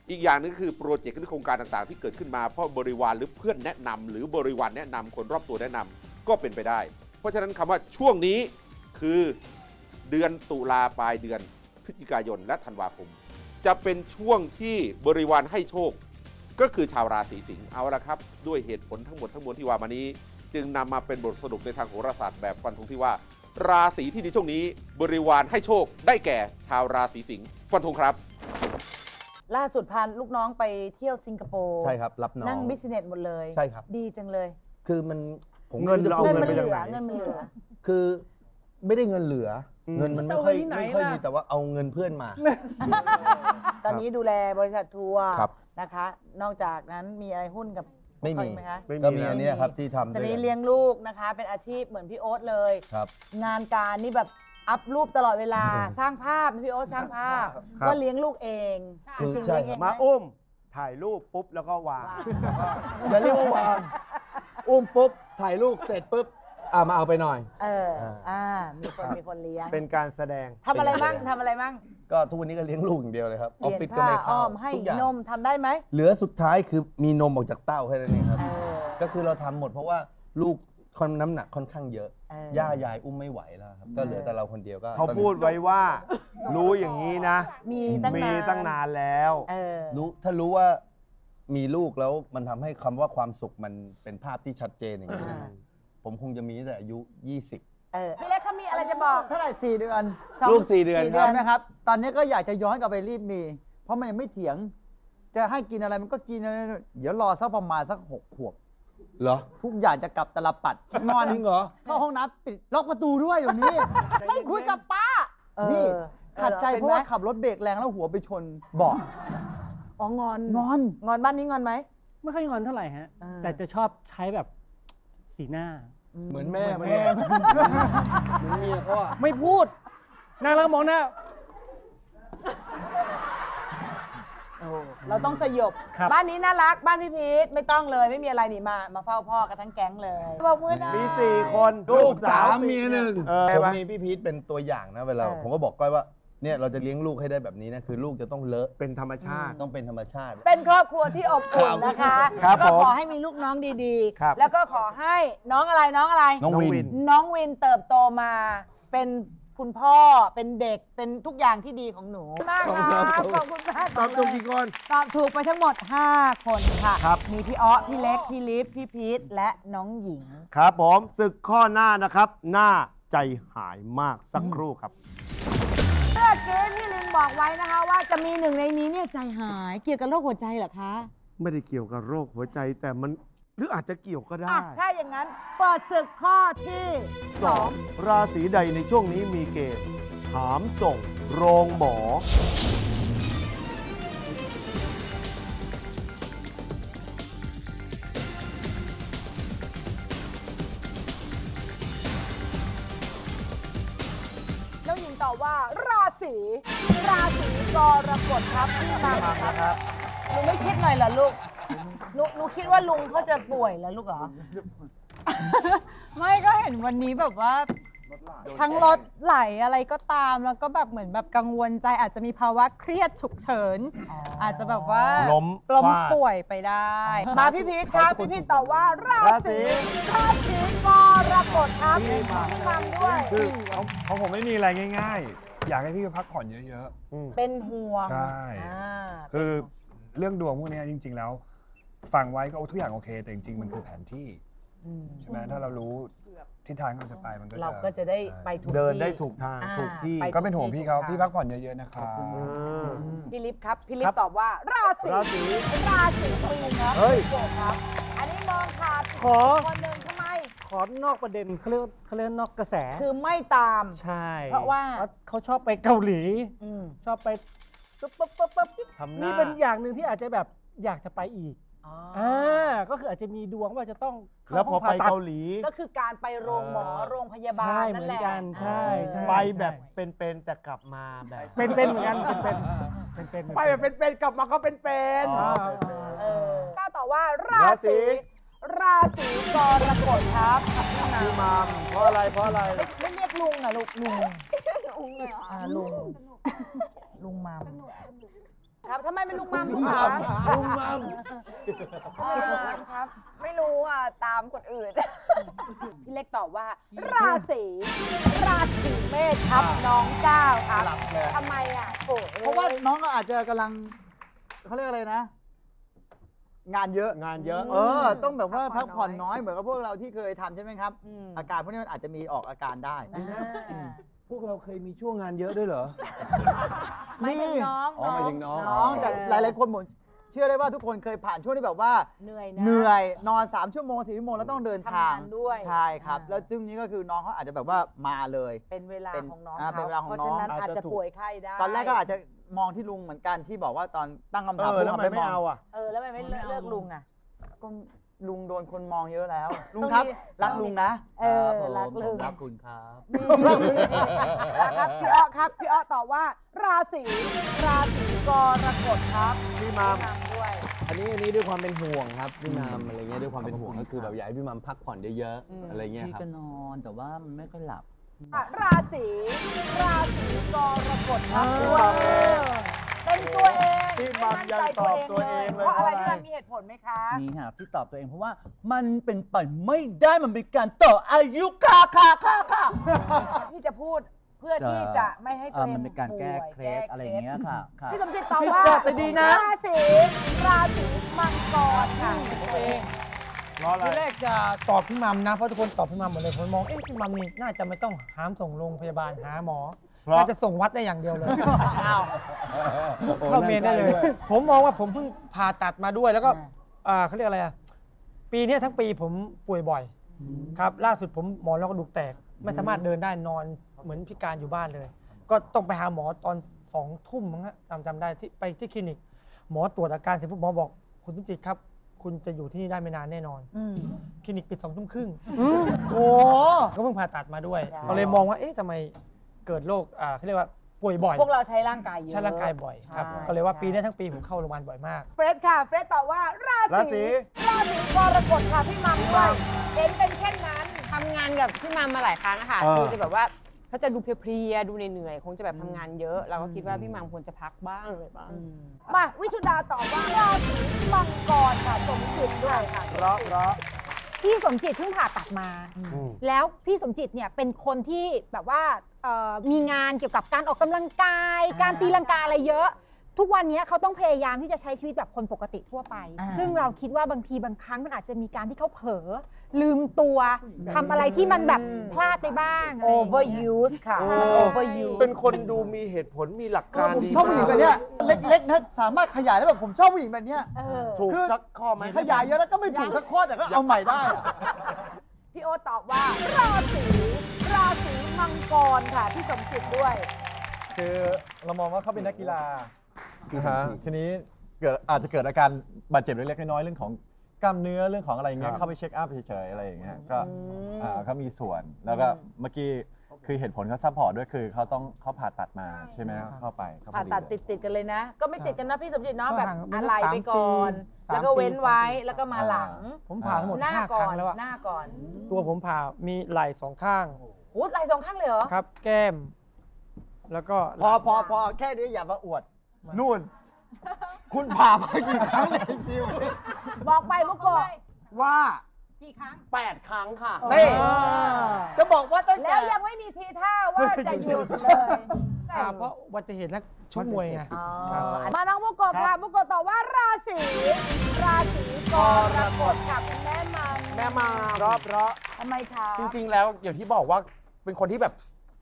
[SPEAKER 16] อีกอย่างหนึงคือโปรเจกต์หรือโครงการต่างๆ ที่เกิดขึ้นมาเพราะบริวารหรือเพื่อนแนะนำหรือบริวารแนะนำคนรอบตัวแนะนำก็เป็นไปได้ เพราะฉะนั้นคำว่าช่วงนี้คือเดือนตุลาปลายเดือนพฤศจิกายนและธันวาคม จะเป็นช่วงที่บริวารให้โชค ก็คือชาวราศีสิงห์เอาละครับ ด้วยเหตุผลทั้งหมดทั้งมวลที่ว่ามานี้ จึงนำมาเป็นบทสรุปในทางโหราศาสตร์แบบฟันธงที่ว่า ราศีที่ในช่วงนี้ บริวารให้โชคได้แก่ชาวราศีสิงห์ฟันธงครับ
[SPEAKER 3] ล่าสุดพาลูกน้องไปเที่ยวสิงคโปร์
[SPEAKER 9] ใช่ครับรับน้อง
[SPEAKER 3] นั่งบิสเนสหมดเลย
[SPEAKER 9] ใช่ครับ
[SPEAKER 3] ดีจังเลย
[SPEAKER 9] คือมันผม
[SPEAKER 4] เงิน
[SPEAKER 9] ไม่รู้จะ
[SPEAKER 4] เรา
[SPEAKER 9] พูด
[SPEAKER 3] เงินมัน
[SPEAKER 9] ไป
[SPEAKER 3] เห
[SPEAKER 9] ยัง
[SPEAKER 3] ลื
[SPEAKER 9] ไง
[SPEAKER 3] อเงินมันเหลือ
[SPEAKER 9] คือไม่ได้เงินเหลืออ
[SPEAKER 4] ม
[SPEAKER 9] เงินมันไม่
[SPEAKER 11] จะเอา
[SPEAKER 9] ค่อย
[SPEAKER 11] ไว้ที่ไหน
[SPEAKER 9] ไม่ค่อย
[SPEAKER 11] ล่ะ
[SPEAKER 9] มีแต่ว่าเอาเงินเพื่อนมา
[SPEAKER 3] ตอนนี้ดูแลบริษัททัวร์
[SPEAKER 9] ครับ
[SPEAKER 3] นะคะ นอกจากนั้นมีอะไรหุ้นกับ
[SPEAKER 9] ไม่มี
[SPEAKER 3] พวกเขาอีกไหคะ
[SPEAKER 9] ก็มีอันเนี้ยครับที่ทำ
[SPEAKER 3] ตอน
[SPEAKER 9] ด้วย
[SPEAKER 3] นี้
[SPEAKER 9] กัน
[SPEAKER 3] เลี้ยงลูกนะคะ เป็นอาชีพเหมือนพี่โอ๊ตเลย
[SPEAKER 9] ครับ
[SPEAKER 3] งานการนี่แบบอัพรูปตลอดเวลา สร้างภาพพี่โอ๊ตสร้างภาพ
[SPEAKER 4] ครับ
[SPEAKER 3] ว่าเลี้ยงลูกเอง
[SPEAKER 9] คือ
[SPEAKER 3] จริงๆ
[SPEAKER 9] ใช่
[SPEAKER 3] เลี้ยงเองไห
[SPEAKER 4] มาอุ้มถ่ายรูปปุ๊บแล้วก็วาง
[SPEAKER 9] อย่าเรียกว่าวางอุ้มปุ๊บ ถ่ายรูปเสร็จปุ๊บอ่ามาเอาไปหน่อย
[SPEAKER 3] เอออ่ามีคนมีคนเลี้ยง
[SPEAKER 4] เป็นการแสดง
[SPEAKER 3] ทำอะไรมั่งทำอะไรมั่ง
[SPEAKER 9] ก็ทุกวันนี้ก็เลี้ยงลูกอย่างเดียวเลยครับออฟ
[SPEAKER 3] เลี้ยง
[SPEAKER 9] ฟิศก็
[SPEAKER 3] ผ้า
[SPEAKER 9] ไม่
[SPEAKER 3] อ้
[SPEAKER 9] เข้า
[SPEAKER 3] อมให้
[SPEAKER 9] ทุกอย่าง
[SPEAKER 3] นมทำได้ไหม
[SPEAKER 9] เหลือสุดท้ายคือมีนมออกจากเต้าแค่นั้นเองครับ
[SPEAKER 3] เออ
[SPEAKER 9] ก็คือเราทำหมดเพราะว่าลูกค่อนน้ำหนักค่อนข้างเยอะ
[SPEAKER 3] เออย่า
[SPEAKER 9] ยายอุ้มไม่ไหวแล้วครับ ก็เหลือแต่เราคนเดียวก็
[SPEAKER 4] เขาพูดไว้ว่า รู้อย่างนี้นะ
[SPEAKER 3] มีตั้ง
[SPEAKER 4] มี
[SPEAKER 3] นาน
[SPEAKER 4] ตั้งนานแล้ว
[SPEAKER 3] เออ
[SPEAKER 9] รู้ถ้ารู้ว่ามีลูกแล้วมันทำให้คำว่าความสุขมันเป็นภาพที่ชัดเจนอย่างนี้
[SPEAKER 3] อ่า
[SPEAKER 9] ผมคงจะมีตั้งแต่อายุ 20
[SPEAKER 3] เออพี่เล็กเขามีอะไรจะบอก
[SPEAKER 11] เท่าไหร่สี่เดือน
[SPEAKER 3] สอง
[SPEAKER 9] ลูกสี่เดือน
[SPEAKER 11] สี่
[SPEAKER 9] ค
[SPEAKER 11] เดื
[SPEAKER 9] รั
[SPEAKER 11] อบนนะครับ ตอนนี้ก็อยากจะย้อนกลับไปรีบมี เพราะมันยังไม่เถียง จะให้กินอะไรมันก็กินอะไรเดี๋ยวรอสักประมาณสักหกขวบ
[SPEAKER 9] เหรอ
[SPEAKER 11] ทุกอย่างจะกลับตลปัดนอน
[SPEAKER 9] จริงเหรอ
[SPEAKER 11] เข้าห้องน้ำปิดล็อกประตูด้วยเดี๋ยวนี้ ไม่คุยกับป้า
[SPEAKER 3] เออ
[SPEAKER 11] นี่
[SPEAKER 3] เออ
[SPEAKER 11] ขัดใจ
[SPEAKER 3] เป็นไหม
[SPEAKER 11] เพราะว่าขับรถเบรกแรงแล้วหัวไปชนเบาะ
[SPEAKER 3] อ๋องอน
[SPEAKER 11] งอน
[SPEAKER 3] งอนบ้านนี้งอนไหม
[SPEAKER 17] ไม่ค่อยงอนเท่าไหร่ฮะ
[SPEAKER 3] อ่า
[SPEAKER 17] แต่จะชอบใช้แบบสีหน้า
[SPEAKER 9] เหมือนแม่มัเหมือนเมียเขาอะ
[SPEAKER 17] ไม่พูด นางรักมองหน้า
[SPEAKER 3] เราต้องสยบ
[SPEAKER 17] บ้า
[SPEAKER 3] นนี้น่ารัก บ้านพี่พีทไม่ต้องเลย ไม่มีอะไรหนีมา มาเฝ้าพ่อกันทั้งแก๊งเลยบอกมือนะ
[SPEAKER 4] มีสี่คน
[SPEAKER 9] ลูกสามเมียหนึ่งผมมีพี่พีทเป็นตัวอย่างนะเวลา ผมก็บอกก้อยว่า เนี่ยเราจะเลี้ยงลูกให้ได้แบบนี้นะคือลูกจะต้องเลอะ
[SPEAKER 4] เป็นธรรมชาติ
[SPEAKER 9] ต้องเป็นธรรมชาติ
[SPEAKER 3] เป็นครอบครัวที่อบอุ่นนะคะ
[SPEAKER 9] ครับ
[SPEAKER 3] แล้วก็
[SPEAKER 9] ผม
[SPEAKER 3] ขอให้มีลูกน้องดี
[SPEAKER 9] ครับ
[SPEAKER 3] ๆ แล้วก็ขอให้น้องอะไรน้องอะไร
[SPEAKER 9] น้องวิน
[SPEAKER 3] น้องวินเติบโตมา เป็นคุณพ่อเป็นเด็กเป็นทุกอย่างที่ดีของหนูมากครับขอบคุณมาก
[SPEAKER 4] ตอบถูกกี่คน
[SPEAKER 3] ตอบถูกไปทั้งหมด 5 คนค่ะ
[SPEAKER 4] ครับ
[SPEAKER 3] มีพี่อ้อพี่เล็ก พี่ลิฟพี่พีทและน้องหญิง
[SPEAKER 4] ครับผมศึกข้อหน้านะครับ หน้าใจหายมากสักครู่ครับ
[SPEAKER 3] เมื่อกี้พี่ลิงบอกไว้นะคะว่าจะมีหนึ่งในนี้เนี่ยใจหายเกี่ยวกับโรคหัวใจเหรอคะ
[SPEAKER 4] ไม่ได้เกี่ยวกับโรคหัวใจแต่มันหรืออาจจะเกี่ยวก็ได้
[SPEAKER 3] อะถ้าอย่างนั้นเปิดศึกข้อที่
[SPEAKER 4] 2. ราศีใดในช่วงนี้มีเกณฑ์หามส่ง โรงหมอ
[SPEAKER 3] น้องหญิงตอบว่าราศีราศี กรกฎครับพี่มาครับหนูไม่คิดหน่อยเหรอลูกหนูหนูคิดว่าลุงเขาจะป่วยเหรอลูกเหรอ
[SPEAKER 10] ไม่ก็เห็นวันนี้แบบว่า ทั้งรถไหลอะไรก็ตามแล้วก็แบบเหมือนแบบกังวลใจอาจจะมีภาวะเครียดฉุกเฉิน อาจจะแบบว่า
[SPEAKER 4] ล้ม
[SPEAKER 10] ล้ม
[SPEAKER 4] ฟาด
[SPEAKER 10] ป่วยไปได้
[SPEAKER 3] มาพี่พีทครับพี่พีทตอบว่าราศีราศีกรกฎครับพี่มัมด้วย
[SPEAKER 13] คือของของผมไม่มีอะไรง่าย ๆ อยากให้พี่พักผ่อนเยอะ
[SPEAKER 3] เป็นห่วง
[SPEAKER 13] ๆใช่
[SPEAKER 3] อ่า
[SPEAKER 13] คือเรื่องดวงพวกเนี้ยจริง ๆ แล้ว ฟังไว้ก็ทุกอย่างโอเค แต่จริง ๆ มันคือแผนที่ใช่ไหมถ้าเรารู้ทิศทางที่เราจะไปมันก็
[SPEAKER 3] เราก็จะได้ไปถูก
[SPEAKER 4] เดิน
[SPEAKER 3] ที่
[SPEAKER 4] ได้ถูกทาง
[SPEAKER 3] อ่
[SPEAKER 4] ถูกที่
[SPEAKER 3] ไป
[SPEAKER 13] ก็เป็นห่วงพี่เขา
[SPEAKER 3] ถูกที่
[SPEAKER 13] พี่พักผ่อนเยอะๆนะครับ
[SPEAKER 3] พี่ลิฟครับ พี่ลิฟตอบว่าราศี
[SPEAKER 4] ราศี
[SPEAKER 3] ราศีมีนครับ
[SPEAKER 4] เฮ้ย
[SPEAKER 3] โกรธครับ อันนี้มองขาด
[SPEAKER 17] ขอ
[SPEAKER 3] คนหนึ่งทำไม
[SPEAKER 17] ขอนอกประเด็นเขาเรียกเขาเรียกนอกกระแส
[SPEAKER 3] คือไม่ตาม
[SPEAKER 17] ใช่
[SPEAKER 3] เพราะว่า
[SPEAKER 17] เขาชอบไปเกาหลี
[SPEAKER 3] อืม
[SPEAKER 17] ชอบไป
[SPEAKER 3] ปุ๊บปุ๊บปุ๊บปุ๊บ
[SPEAKER 4] ทำห
[SPEAKER 17] นี่
[SPEAKER 4] น้า
[SPEAKER 17] เป็นอย่างหนึ่งที่อาจจะแบบอยากจะไปอีก
[SPEAKER 3] อ๋อ
[SPEAKER 17] อ่าก็คืออาจจะมีดวงว่าจะต้องเข้า
[SPEAKER 4] แล้วพอ
[SPEAKER 17] ห้งผ่
[SPEAKER 4] ไป
[SPEAKER 17] ตัด
[SPEAKER 4] เกาหลี
[SPEAKER 3] ก็คือการไปโรงหมอโรงพยาบาล
[SPEAKER 17] ใช่
[SPEAKER 3] นั่นแหละ
[SPEAKER 17] เหมือนกันใช่ใช่
[SPEAKER 4] ไปแบบเป็นๆแต่กลับมาแบบ
[SPEAKER 17] เป็นเป็นเหมือนกันเป็นเป็นเป็นเป็น
[SPEAKER 14] ไปแบบเป็นๆกลับมาก็เป็น
[SPEAKER 17] อ่า
[SPEAKER 3] เออก้าวต่อว่าราศี ราศีกรกฎครับพี่
[SPEAKER 4] พี่
[SPEAKER 3] มามา
[SPEAKER 4] มเพราะอะไรเพราะอะไร
[SPEAKER 3] ไม่เรียกลุงอะลูกลุงอ่าลุงลุงมามครับทำไมเป็นลุงมามลุงมามลุงมามครับ
[SPEAKER 8] ไม่รู้อะ ตามคนอื่น
[SPEAKER 3] พี่เล็กตอบว่า ราศีราศีเมษครับน้องก้าวครับทำไมอะโอ้
[SPEAKER 11] เพราะว่าน้องก็อาจจะกำลังเขาเรียกอะไรนะ งานเยอะ
[SPEAKER 4] งานเยอะ
[SPEAKER 11] เออ ต้องแบบว่าพักผ่อนน้อยเหมือนกับพวกเราที่เคยทำใช่ไหมครับ อาการพวกนี้มันอาจจะมีออกอาการได้
[SPEAKER 9] พวกเราเคยมีช่วงงานเยอะด้วยเหรอ
[SPEAKER 3] ไม่ถึงน้อง
[SPEAKER 9] อ๋อหมายถึงน้อง
[SPEAKER 11] น้องแต่หลายๆคนผม เชื่อได้ว่าทุกคนเคยผ่านช่วงที่แบบว่า
[SPEAKER 3] เหนื่อยนะ
[SPEAKER 11] เหนื่อยนอน 3 ชั่วโมง4ชั่วโมงแล้วต้องเดินทาง
[SPEAKER 3] ทำงานด้วย
[SPEAKER 11] ใช่ครับแล้วซึ่งนี้ก็คือน้องเขาอาจจะแบบว่ามาเลย
[SPEAKER 3] เป็นเวลา
[SPEAKER 11] เป็น
[SPEAKER 3] ของน้อง
[SPEAKER 11] อ่าเป็นเวลาของ
[SPEAKER 3] เพราะ
[SPEAKER 11] น้อง
[SPEAKER 3] ฉะนั้น
[SPEAKER 11] อา
[SPEAKER 3] อา
[SPEAKER 11] จ
[SPEAKER 3] จ
[SPEAKER 11] จะ
[SPEAKER 3] จะ
[SPEAKER 11] ถูก
[SPEAKER 3] ป่วยไข้ได้
[SPEAKER 11] ตอนแรกก็อาจจะมองที่ลุงเหมือนกันที่บอกว่าตอนตั้งคำถาม
[SPEAKER 4] เออแล้วทำไม
[SPEAKER 11] ผ
[SPEAKER 4] ไม่เอาอะ
[SPEAKER 3] เออแล้วทำไมไม่เลิกเลิกลุงอะ
[SPEAKER 11] ก็ลุงโดนคนมองเยอะแล้ว ลุง
[SPEAKER 3] ต้อง
[SPEAKER 11] ครับ
[SPEAKER 3] มี
[SPEAKER 11] รักลุงนะ
[SPEAKER 3] เออรักลุง
[SPEAKER 9] รักคุณครับ
[SPEAKER 3] ครับพี่อ้อครับพี่อ้อตอบว่า ราศีราศีกรกฎครับ
[SPEAKER 4] พี่มาม
[SPEAKER 3] พี่ด้วย
[SPEAKER 9] อันนี้อันนี้ด้วยความเป็นห่วงครับพี่มามอะไรเงี้ยด้วยความเป็นห่วงก็คือแบบอยากให้พี่มามพักผ่อนเยอะๆอะไรเงี้ย
[SPEAKER 6] พี่
[SPEAKER 9] ครับ
[SPEAKER 6] ก็นอนแต่ว่ามันไม่ค่อยหลับ
[SPEAKER 3] อะราศีราศีกรกฎครับด้วยเป็นตัวเอง
[SPEAKER 4] พี่มัมยังตอบตัวเองเลย
[SPEAKER 3] เพราะอะไร
[SPEAKER 4] เพราะอะไร
[SPEAKER 3] พี่มัมมีเหตุผลไหมคะ
[SPEAKER 6] มีครับที่ตอบตัวเองเพราะว่ามันเป็นไปไม่ได้มันเป็นการต่ออายุค่ะค่ะค่ะค่ะ
[SPEAKER 3] พี่จะพูดเพื่อที่จะไม่ให้ตัวเอง
[SPEAKER 6] มันเป็นการแก้เคล็ดอะไรอย่างเงี้ยค่ะค่ะ
[SPEAKER 3] พี่สมจิตตอบว่า
[SPEAKER 6] แต่ดีนะ
[SPEAKER 3] ราศีราศีมังกรค่ะ
[SPEAKER 4] รออะไร
[SPEAKER 5] ทีแรกจะตอบพี่มัมนะ เพราะทุกคนตอบพี่มัมหมดเลยผมมอง เอ๊ะพี่มัมนี่น่าจะไม่ต้องหามส่งโรงพยาบาลหาหมอ
[SPEAKER 4] เพราะ
[SPEAKER 5] น่าจะส่งวัดได้อย่างเดียวเลย
[SPEAKER 11] อ้าว
[SPEAKER 5] เข้าเมนได้เลย ผมมองว่าผมเพิ่งผ่าตัดมาด้วยแล้วก็อ่าเขาเรียกอะไรอะ ปีเนี้ยทั้งปีผมป่วยบ่อย ครับ ล่าสุดผมหมอนรองกระดูกแตก ไม่สามารถเดินได้นอนเหมือนพิการอยู่บ้านเลย ก็ต้องไปหาหมอตอนสองทุ่มมั้งฮะจำจำได้ที่ไปที่คลินิก หมอตรวจอาการเสร็จปุ๊บหมอบอก คุณสมจิตครับ คุณจะอยู่ที่นี่ได้ไม่นานแน่นอนคลินิกปิดสองทุ่มครึ่ง
[SPEAKER 11] โอ้
[SPEAKER 5] ก็เพิ่งผ่าตัดมาด้วย
[SPEAKER 3] ใช่
[SPEAKER 5] เราเลยมองว่า เอ๊ะทำไมเกิดโรคอ่าเขาเรียกว่าป่วยบ่อย
[SPEAKER 3] พวกเราใช้ร่างกายเยอะ
[SPEAKER 5] ใช้ร่างกายบ่อยครับ
[SPEAKER 3] ใช่
[SPEAKER 5] ก็เลยว่า
[SPEAKER 3] ใช่
[SPEAKER 5] ปีนี้ทั้งปีผมเข้าโรงพยาบาลบ่อยมาก
[SPEAKER 3] เฟรดค่ะ เฟรดตอบว่ารา
[SPEAKER 4] ราศี
[SPEAKER 3] ศี ราศีกรกฎค่ะพี่มัมด้วยเห็นเป็นเช่นนั้น
[SPEAKER 8] ทำ งานกับพี่มามมาหลายครั้งอะค่ะ
[SPEAKER 4] เออ
[SPEAKER 8] คือจะแบบว่าเขาจะดูเพลียๆดูเหนื่อยๆคงจะแบบทำงานเยอะ เราก็คิดว่าพี่มามควรจะพักบ้างเลยบ้าง
[SPEAKER 3] มาวิชุดาตอบว่าราศีมังกรค่ะสมจิตด้วยค่ะ
[SPEAKER 4] เพราะเพราะ
[SPEAKER 7] พี่สมจิตเพิ่งผ่าตัดมาแล้วพี่สมจิตเนี่ยเป็นคนที่แบบว่าเอ่อมีงานเกี่ยวกับการออกกำลังกาย การตีลังกาอะไรเยอะ ทุกวันนี้เขาต้องพยายามที่จะใช้ชีวิตแบบคนปกติทั่วไป
[SPEAKER 3] อ่า
[SPEAKER 7] ซึ่งเราคิดว่าบางทีบางครั้งมันอาจจะมีการที่เขาเผลอลืมตัวทำอะไรที่มันแบบพลาดไปบ้างอะไรอย่างเงี้ย
[SPEAKER 3] overuse ค่ะ
[SPEAKER 4] โอ้
[SPEAKER 3] มัน overuse
[SPEAKER 4] เป็นคนดูมีเหตุผลมีหลักการ
[SPEAKER 11] ผม
[SPEAKER 4] ดี
[SPEAKER 11] ชอบผู้หญิงแบบเนี้ยเล็กๆนะสามารถขยายได้แบบผมชอบผู้หญิงแบบเนี้ย
[SPEAKER 4] ถูก
[SPEAKER 11] คือ
[SPEAKER 4] สักข้อไหม
[SPEAKER 11] ขยายเยอะแล้วก็ไม่ถูกสักข้อแต่ก็เอาใหม่ได้อะ
[SPEAKER 3] พี่โอตอบว่า ราศีราศีมังกรค่ะพี่สมจิตด้วย
[SPEAKER 15] คือเรามองว่าเขาเป็นนักกีฬา ฮะทีนี้เกิดอาจจะเกิดอาการบาดเจ็บเล็กๆน้อยๆเรื่องของกล้ามเนื้อเรื่องของอะไรอย่างเงี้ย
[SPEAKER 4] ครับ
[SPEAKER 15] เข้าไปเช็คอัพเฉยๆอะไรอย่างเงี้ยก็อ่าเขามีส่วนแล้วก็เมื่อกี้คือเหตุผลเขาซัพพอร์ตด้วยคือเขาต้องเขาผ่าตัดมาใช่ไหมเข้าไปเข้า
[SPEAKER 3] ผ่า
[SPEAKER 15] พอ
[SPEAKER 3] ตัด
[SPEAKER 15] เลย
[SPEAKER 3] ติดติดๆกันเลยนะ ก็ไม่ติดกันนะพี่สมจิตเนาะ
[SPEAKER 5] ก็
[SPEAKER 3] แบบ
[SPEAKER 5] ห่าง
[SPEAKER 3] อะไร
[SPEAKER 5] สาม
[SPEAKER 3] ไปก่อน
[SPEAKER 5] ปี
[SPEAKER 3] แล้วก็เว้น
[SPEAKER 5] สามปี
[SPEAKER 3] ไว้แล้วก็มาหลัง
[SPEAKER 5] ผมผ่าทั้งหมด
[SPEAKER 3] หน้า
[SPEAKER 5] ห้า
[SPEAKER 3] ก่
[SPEAKER 5] ค
[SPEAKER 3] อ
[SPEAKER 5] รั้ง
[SPEAKER 3] น
[SPEAKER 5] แล้วอะ
[SPEAKER 3] หน้าก่อน
[SPEAKER 5] ตัวผมผ่ามีไหล่สองข้าง
[SPEAKER 3] โอ้ไหลสองข้างเลยเหรอ
[SPEAKER 5] ครับ แก้ม แล้วก็
[SPEAKER 11] พอพอพอแค่นี้อย่ามาอวด นู่น คุณผ่ามากี่ครั้งในชีวิต
[SPEAKER 3] บอกไปบุกโกะ
[SPEAKER 11] ว่า
[SPEAKER 7] กี่ครั้ง
[SPEAKER 14] 8 ครั้งค่ะ
[SPEAKER 11] เต้จะบอกว่าตั้ง
[SPEAKER 3] แล้
[SPEAKER 11] แต่
[SPEAKER 3] วยังไม่มีทีท่าว่าจะหยุดเลย
[SPEAKER 5] ผ่าเพราะอุบัติเหตุนักชกมวยไงครับ
[SPEAKER 3] มาน้องบุกโกะค่ะบุกโกะตอบว่าราศีราศีกรกฎค่ะคุณแม่มัม
[SPEAKER 14] แม่มา
[SPEAKER 4] เพราะเพราะ
[SPEAKER 3] ทำไมคะ
[SPEAKER 14] จริง ๆ แล้วอย่างที่บอกว่าเป็นคนที่แบบ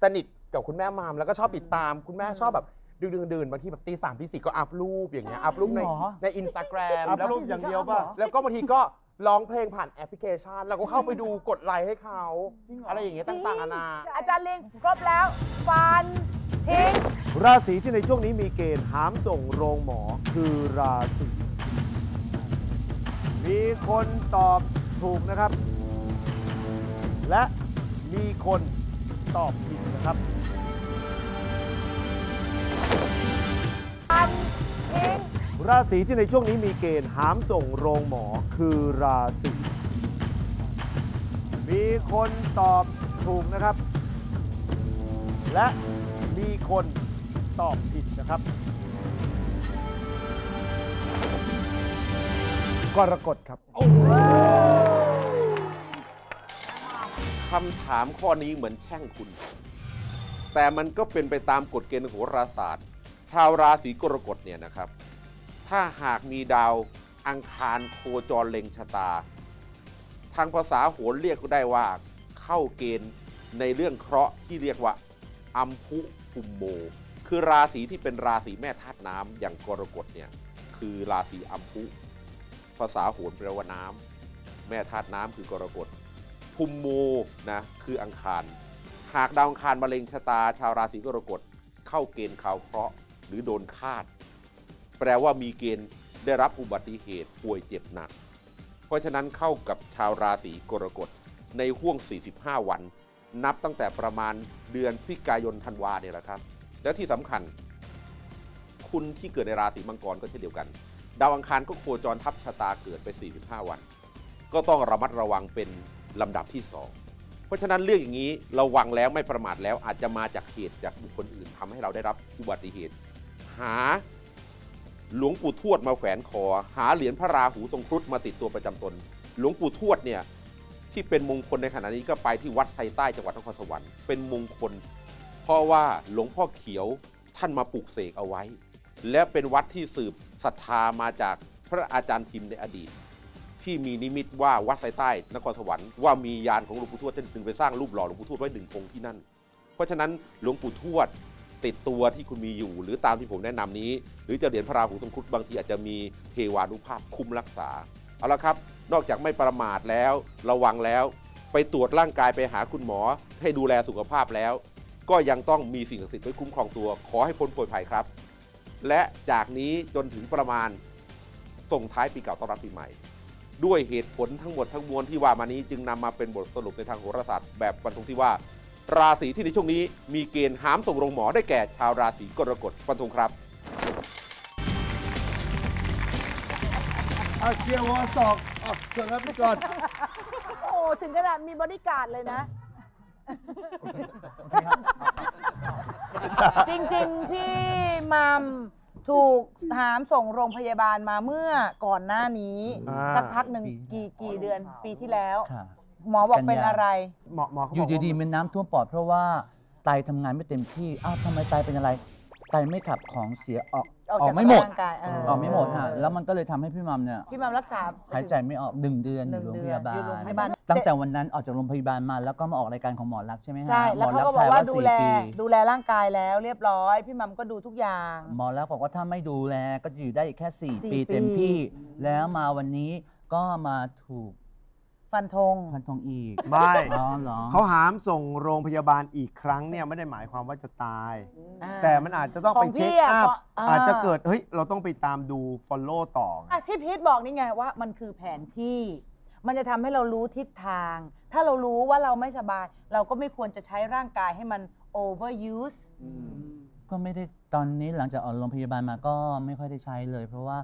[SPEAKER 14] สนิทกับคุณแม่มามแล้วก็ชอบติดตาม คุณแม่ชอบแบบ ดึกๆดื่นๆบางทีแบบตีสามตีสี่ก็ up รูปอย่างเงี้ย up รูปใน
[SPEAKER 11] จริงเหรอ
[SPEAKER 14] ใน Instagram up รู
[SPEAKER 4] ปอย่างเดียวป่ะ
[SPEAKER 14] แล้วก็บางทีก็ร้องเพลงผ่านแอปพลิเคชัน แล้วก็เข้าไปดูกดไลค์ให้เขา อะไรอย่างเงี้ยต่างๆนานา
[SPEAKER 3] อาจารย์ลิงครบแล้ว ฟันทิ้ง
[SPEAKER 4] ราศีที่ในช่วงนี้มีเกณฑ์หามส่งโรงหมอคือราศีมีนตอบถูกนะครับ และมีคนตอบผิดนะครับ ราศีที่ในช่วงนี้มีเกณฑ์หามส่งโรงหมอคือราศีมีคนตอบถูกนะครับ และมีคนตอบผิดนะครับ กรกฎครับ
[SPEAKER 16] คำถามข้อนี้เหมือนแช่งคุณ แต่มันก็เป็นไปตามกฎเกณฑ์โหราศาสตร์ ชาวราศีกรกฎเนี่ยนะครับ ถ้าหากมีดาวอังคารโคจรเล็งชะตา ทางภาษาโหรเรียกได้ว่าเข้าเกณฑ์ในเรื่องเคราะห์ที่เรียกว่าอัมพุภูมโม คือราศีที่เป็นราศีแม่ธาตุน้ำอย่างกรกฎเนี่ยคือราศีอัมพุ ภาษาโหรแปลว่าน้ำแม่ธาตุน้ำคือกรกฎภูมิโมนะคืออังคาร หากดาวอังคารมะเร็งชะตา ชาวราศีกรกฎเข้าเกณฑ์ข่าวเคราะห์หรือโดนคาด แปลว่ามีเกณฑ์ได้รับอุบัติเหตุป่วยเจ็บหนัก เพราะฉะนั้นเข้ากับชาวราศีกรกฎในห่วง 45 วัน นับตั้งแต่ประมาณเดือนพฤศจิกายนธันวาเนี่ยแหละครับ และที่สำคัญ คุณที่เกิดในราศีมังกรก็เช่นเดียวกัน ดาวอังคารก็โคจรทับชะตาเกิดไป 45 วัน ก็ต้องระมัดระวังเป็นลำดับที่ 2 เพราะฉะนั้นเรื่องอย่างนี้ระวังแล้วไม่ประมาทแล้วอาจจะมาจากเหตุจากบุคคลอื่นทำให้เราได้รับอุบัติเหตุ หา หลวงปู่ทวดมาแขวนคอ หาเหรียญพระราหูทรงครุฑมาติดตัวประจำตน หลวงปู่ทวดเนี่ยที่เป็นมงคลในขณะนี้ก็ไปที่วัดไซใต้จังหวัดนครสวรรค์เป็นมงคล เพราะว่าหลวงพ่อเขียวท่านมาปลูกเสกเอาไว้ และเป็นวัดที่สืบศรัทธามาจากพระอาจารย์ทิมในอดีต ที่มีนิมิตว่าวัดไซใต้นครสวรรค์ว่ามียานของหลวงปู่ทวดท่านจึงไปสร้างรูปหล่อหลวงปู่ทวดไว้หนึ่งองค์ที่นั่น เพราะฉะนั้นหลวงปู่ทวด ติดตัวที่คุณมีอยู่ หรือตามที่ผมแนะนำนี้ หรือจะเหรียญพระราหูทรงครุฑบางทีอาจจะมีเทวานุภาพคุ้มรักษา เอาละครับ นอกจากไม่ประมาทแล้ว ระวังแล้ว ไปตรวจร่างกายไปหาคุณหมอ ให้ดูแลสุขภาพแล้ว ก็ยังต้องมีสิ่งศักดิ์สิทธิ์ไว้คุ้มครองตัว ขอให้พ้นป่วยภัยครับ และจากนี้จนถึงประมาณส่งท้ายปีเก่าต้อนรับปีใหม่ ด้วยเหตุผลทั้งหมดทั้งมวลที่ว่ามานี้จึงนำมาเป็นบทสรุปในทางโหราศาสตร์แบบฟันธงที่ว่า ราศีที่ในช่วงนี้มีเกณฑ์หามส่งโรงหมอได้แก่ชาวราศีกรกฎฟันธงครับ
[SPEAKER 9] อาเคียร์วอสอกอะเชิญครับพี่กอน
[SPEAKER 3] โอ้ถึงขนาดมีบริการดเลยนะ จริงๆ พี่มัมถูกหามส่งโรงพยาบาลมาเมื่อก่อนหน้านี้
[SPEAKER 6] อ่า
[SPEAKER 3] สักพักหนึ่งกี่กี่เดือนปีที่แล้ว
[SPEAKER 6] ค่ะ
[SPEAKER 3] หมอบอก
[SPEAKER 6] กันยา
[SPEAKER 3] เป็นอะไร
[SPEAKER 4] หมอหมอเขา
[SPEAKER 6] อบยู่
[SPEAKER 4] อกว่า
[SPEAKER 6] ดีๆมันน้ำท่วมปอดเพราะว่าไตทำงานไม่เต็มที่ อ้าวทำไมไตเป็นอะไร ไตไม่ขับของเสียออก
[SPEAKER 3] ออก
[SPEAKER 6] ออ
[SPEAKER 3] จาก
[SPEAKER 6] กไม่หมด
[SPEAKER 3] ร่างกายเออ
[SPEAKER 6] ออกไม่หมดฮะแล้วมันก็เลยทำให้พี่มัมเนี่ย
[SPEAKER 3] พี่มัมรักษา
[SPEAKER 6] หายใจไม่ออกหนึ่งเดือนอยู่โรงพยาบา
[SPEAKER 3] อยู่โรง
[SPEAKER 6] ล
[SPEAKER 3] พยาบาล
[SPEAKER 6] ตั้งแต่วันนั้นออกจากโรงพยาบาลมาแล้วก็มาออกรายการของหมอรักษณ์ใช่ไหมฮะ
[SPEAKER 3] ใช่ แล้ว
[SPEAKER 6] หม
[SPEAKER 3] เขา
[SPEAKER 6] รั
[SPEAKER 3] ก็
[SPEAKER 6] ษณ์
[SPEAKER 3] บอกว่า
[SPEAKER 6] ทย
[SPEAKER 3] ดู
[SPEAKER 6] สี่
[SPEAKER 3] แล
[SPEAKER 6] ปี
[SPEAKER 3] ดูแลร่างกายแล้วเรียบร้อย พี่มัมก็ดูทุกอย่าง
[SPEAKER 6] หมอแล้วบอกว่าถ้าไม่ดูแลก็จะอยู่ได้อีกแค่
[SPEAKER 3] สี่
[SPEAKER 6] 4ปี
[SPEAKER 3] ปี
[SPEAKER 6] เต็มที่ แล้วมาวันนี้ก็มาถูก
[SPEAKER 3] ฟันธง
[SPEAKER 6] พันธงอีก
[SPEAKER 4] ไม่
[SPEAKER 6] อ๋อเหรอ
[SPEAKER 4] เขาหามส่งโรงพยาบาลอีกครั้งเนี่ยไม่ได้หมายความว่าจะตาย
[SPEAKER 3] อ่า
[SPEAKER 4] แต่มันอาจจะต้อง
[SPEAKER 3] ขอ
[SPEAKER 4] ไป
[SPEAKER 3] ง
[SPEAKER 4] เช็ค
[SPEAKER 3] พี่อะ
[SPEAKER 4] อัพ
[SPEAKER 3] ก็อ่า
[SPEAKER 4] อาจจะเกิดเฮ้ยเราต้องไปตามดู follow ต่อไง
[SPEAKER 3] อะพี่พีทบอกนี่ไงว่ามันคือแผนที่ มันจะทำให้เรารู้ทิศทาง ถ้าเรารู้ว่าเราไม่สบาย เราก็ไม่ควรจะใช้ร่างกายให้มัน overuse
[SPEAKER 6] ก็ไม่ได้ตอนนี้หลังจากออกโรงพยาบาลมาก็ไม่ค่อยได้ใช้เลย เพราะว่า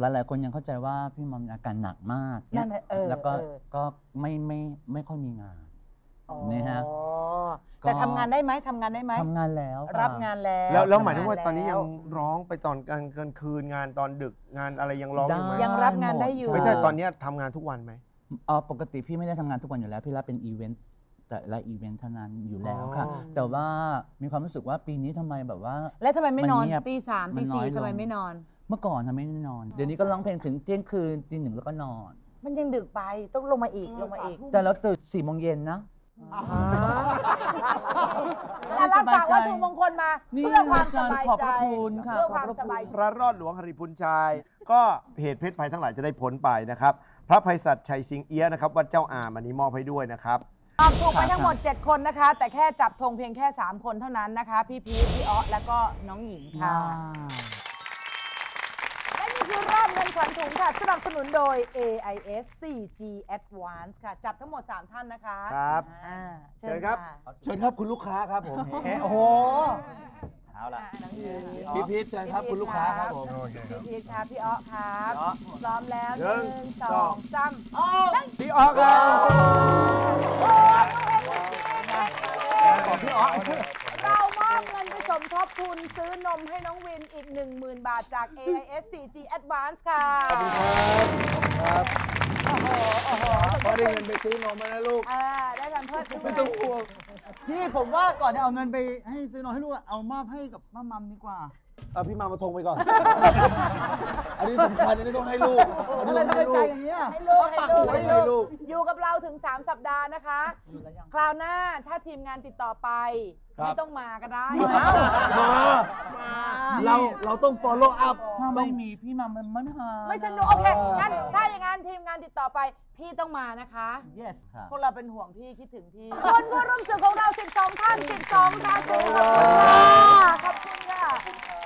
[SPEAKER 6] หลายๆคนยังเข้าใจว่าพี่มัมอาการหนักมาก
[SPEAKER 3] นั่นน่ะเออ
[SPEAKER 6] แล้วก็
[SPEAKER 3] เออ
[SPEAKER 6] ก็ไม่ไม่ไม่ค่อยมีงานนี่ฮะ
[SPEAKER 3] อ๋อแต่ทำงานได้ไหมทำงานได้ไหม
[SPEAKER 6] ทำงานแล้ว
[SPEAKER 3] รับงานแล้ว
[SPEAKER 4] แล้วแล้วหมาย
[SPEAKER 3] ทำ
[SPEAKER 4] ถึงว่าตอนนี้
[SPEAKER 3] แล้
[SPEAKER 4] ยังร้องไปตอนกลางกลางคืนงานตอนดึกงานอะไรยังร้องอยู่ไหม
[SPEAKER 3] ยังรับงานได้อยู่
[SPEAKER 4] ไม่ใช่ตอนเนี้ยทำงานทุกวันไหม
[SPEAKER 6] อ๋อปกติพี่ไม่ได้ทำงานทุกวันอยู่แล้วพี่รับเป็นอีเวนต์แต่ละอีเวนต์เท่านั้นอยู่แล้วค่ะ
[SPEAKER 4] อ๋อ
[SPEAKER 6] แต่ว่ามีความรู้สึกว่าปีนี้ทำไมแบบว่า
[SPEAKER 3] แล้วทำไมไม่นอน
[SPEAKER 6] เงียบ
[SPEAKER 3] ตีสาม
[SPEAKER 6] น
[SPEAKER 3] ตีสี่
[SPEAKER 6] น้อยลง
[SPEAKER 3] ทำไมไม่นอน
[SPEAKER 6] เมื่อก่อนทำไมไม่นอน เดี๋ยวนี้ก็ร้องเพลงถึงเที่ยงคืนตีหนึ่งแล้วก็นอน
[SPEAKER 3] มันยังดึกไปต้องลงมาอีกลงมาอีก
[SPEAKER 6] แต่เราตื่นสี่โมงเย็นนะ
[SPEAKER 3] แต่รับฝากวัตถุมงคลมา
[SPEAKER 6] นี่
[SPEAKER 3] เพื่อความสบาย
[SPEAKER 6] ขอบ
[SPEAKER 3] ใจ
[SPEAKER 6] พระคุณค่ะ
[SPEAKER 3] เพื่อ
[SPEAKER 6] ข
[SPEAKER 3] ค
[SPEAKER 6] อบ
[SPEAKER 3] วาม
[SPEAKER 6] พระ
[SPEAKER 3] ส
[SPEAKER 6] คุณ
[SPEAKER 3] บายใจ
[SPEAKER 4] พระรอดหลวงหริพุนชัย ก็เหตุเพศภัยทั้งหลายจะได้พ้นไปนะครับ พระภัยสัตย์ชัยสิงเอี้ยะนะครับวัดเจ้าอามอันนี้มอบให้ด้วยนะครับ
[SPEAKER 3] ตอบถูกไปทั้งหมด 7 คนนะคะ แต่แค่จับธงเพียงแค่ 3 คนเท่านั้นนะคะ พี่พีทพี่อ๊อแล้วก็น้องหญิงค่ะและนี่คือ รอบเงินขวัญถุงค่ะ สนับสนุนโดย AIS 4G Advance ค่ะ จับทั้งหมด 3 ท่านนะคะ
[SPEAKER 4] ครับ
[SPEAKER 3] อ่า
[SPEAKER 4] เชิญครับะ
[SPEAKER 9] เชิญครับคุณลูกค้าครับผม
[SPEAKER 11] โอ้โหเอาละ
[SPEAKER 9] พี่พีชเชิญครับคุณลูกค้าครับผม
[SPEAKER 3] พี่พีทครับพี่อ๊อครับ พร้อมแล้วห
[SPEAKER 4] หนึ่
[SPEAKER 3] นึ่
[SPEAKER 4] ง
[SPEAKER 3] งสองสาม
[SPEAKER 4] พี่ออกครับ
[SPEAKER 3] ทบทุนซื้อนมให้น้องวินอีก 10,000 บาทจาก AIS 4G Advance ค่ะ
[SPEAKER 9] ครับ
[SPEAKER 3] โอ้โหโอ้โห
[SPEAKER 9] พอได้เงินไปซื้อนมมานะลูก
[SPEAKER 3] อ่าได้แพมเพิร์สด้วย
[SPEAKER 9] ไม่ต้องห่วง
[SPEAKER 11] พี่ผมว่าก่อนจะเอาเงินไปให้ซื้อนมให้ลูกอะเอามอบให้กับป้ามัมดีกว่า
[SPEAKER 9] เอาพี่มามาทงไปก่อน อันนี้สำคัญอันนี้ต้องให้ลูก อันนี้
[SPEAKER 11] ทำไม
[SPEAKER 9] ต้อง
[SPEAKER 11] ทำไม
[SPEAKER 9] ให้
[SPEAKER 11] ใจ
[SPEAKER 9] ลูก
[SPEAKER 11] อย่างนี้ย
[SPEAKER 3] ให้ลูก
[SPEAKER 9] ปา
[SPEAKER 3] ให้
[SPEAKER 9] ก
[SPEAKER 3] ลู
[SPEAKER 9] หั
[SPEAKER 3] ก
[SPEAKER 9] ว
[SPEAKER 3] ให้
[SPEAKER 9] ให้
[SPEAKER 3] ลู
[SPEAKER 9] ลู
[SPEAKER 3] ก
[SPEAKER 9] ก
[SPEAKER 3] อยู่กับเราถึง 3 สัปดาห์นะคะ คราวหน้าถ้าทีมงานติดต่อไป
[SPEAKER 9] ครับ
[SPEAKER 3] ไม่ต้องมาก็ได้
[SPEAKER 9] มา เรา เราต้อง follow up
[SPEAKER 6] ถ้าไม่มีพี่มัมมันมันหา
[SPEAKER 3] ไม่สนุกโอเคงั้นถ้าอย่างนั้นทีมงานติดต่อไปพี่ต้องมานะคะ
[SPEAKER 6] yes ค่ะ
[SPEAKER 3] พวกเราเป็นห่วงพี่คิดถึงพี่ คนผู้ร่วมศึกของเรา 12 ท่าน 12 ราศีขอบคุณค่ะขอบ